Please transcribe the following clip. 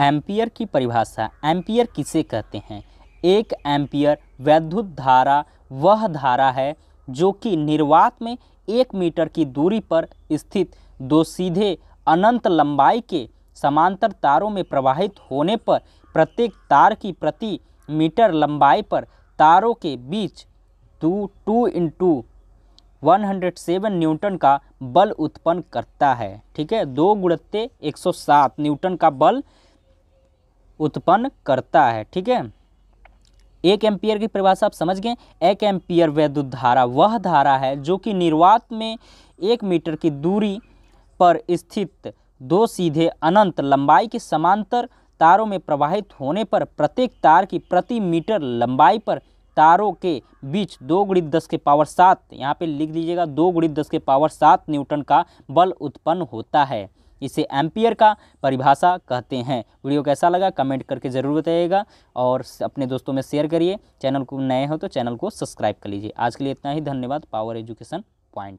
Ampere की परिभाषा, ampere किसे कहते हैं? एक एम्पियर वैद्युत धारा वह धारा है जो कि निर्वात में एक मीटर की दूरी पर स्थित दो सीधे अनंत लंबाई के समांतर तारों में प्रवाहित होने पर प्रत्येक तार की प्रति मीटर लंबाई पर तारों के बीच two two into one hundred seven newton का बल उत्पन्न करता है। ठीक है? दो गुणत्ते एक सौ सात न्यूटन का बल उत्पन्न करता है, ठीक है? एक एम्पियर की परिभाषा आप समझ गए? एक एम्पियर वैद्युत धारा, वह धारा है जो कि निर्वात में एक मीटर की दूरी पर स्थित दो सीधे अनंत लंबाई के समांतर तारों में प्रवाहित होने पर प्रत्येक तार की प्रति मीटर लंबाई पर तारों के बीच दो गुणित दस के पावर सात, यहाँ पे लिख लीजिएगा दो गुणित दस के पावर सात न्यूटन का बल उत्पन्न होता है। इसे एम्पियर का परिभाषा कहते हैं। वीडियो कैसा लगा कमेंट करके ज़रूर बताइएगा और अपने दोस्तों में शेयर करिए। चैनल को नए हो तो चैनल को सब्सक्राइब कर लीजिए। आज के लिए इतना ही। धन्यवाद। Power education point.